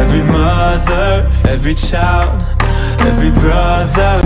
Every mother, every child, every brother.